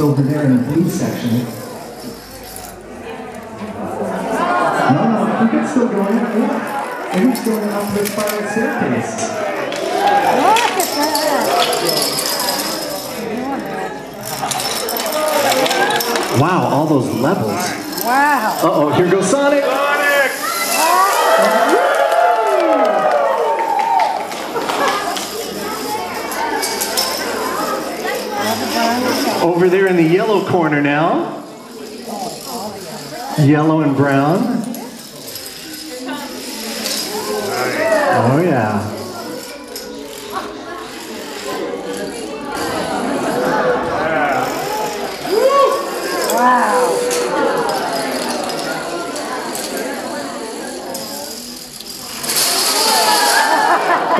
It's over there in the blue section. No, no, I think it's still going up. Yeah. Maybe it's going up the spiral staircase. Look at that. Wow, all those levels. Wow. Uh-oh, here goes Sonic. Over there in the yellow corner now. Yellow and brown. Oh yeah. Wow.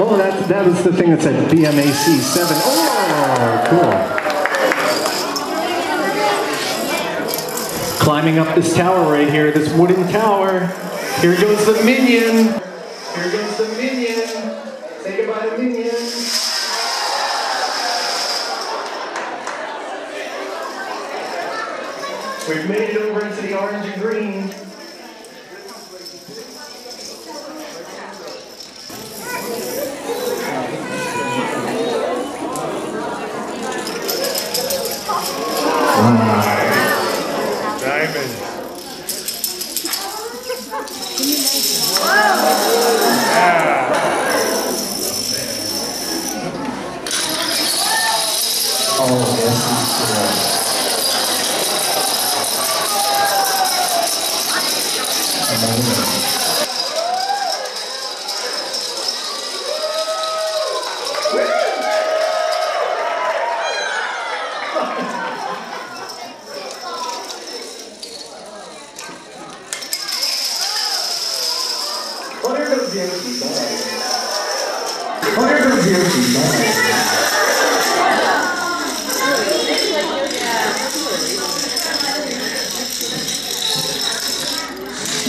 Oh, that, that was the thing that said BMAC 7. Oh, cool. Climbing up this tower right here, this wooden tower. Here goes the minion. Here goes the minion. Say goodbye to minion. We've made it over into the orange and green. Yes, it's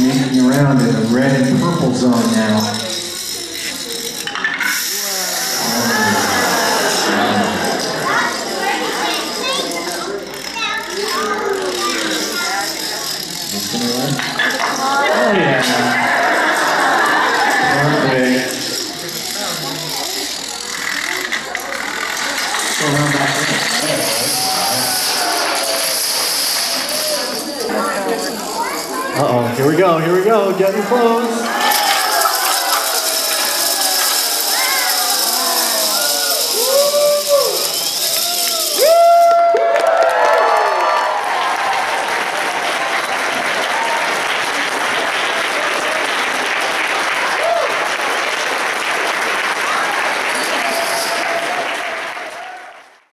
Sneaking around in the red and purple zone now. Getting close.